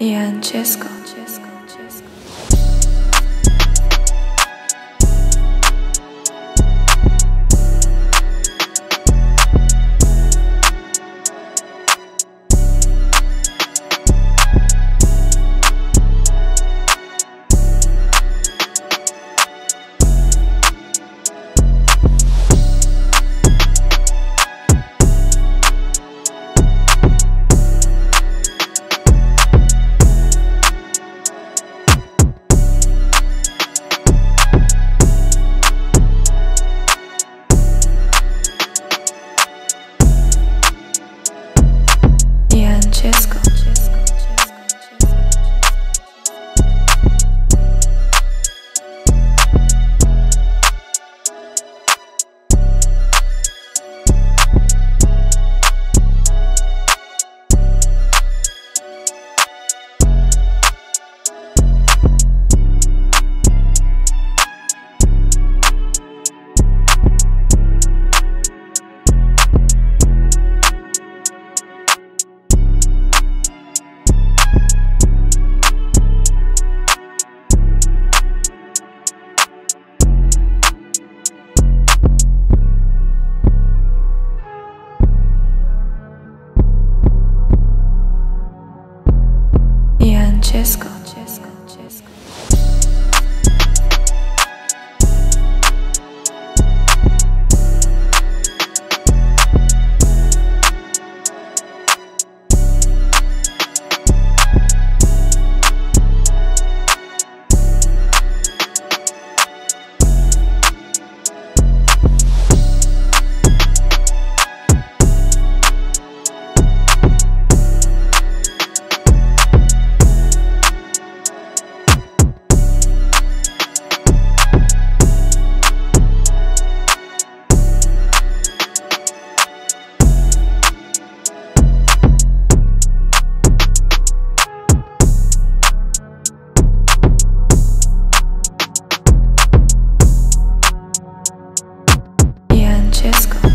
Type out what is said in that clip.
Ian Chesco. kiss Francesco. Francesco.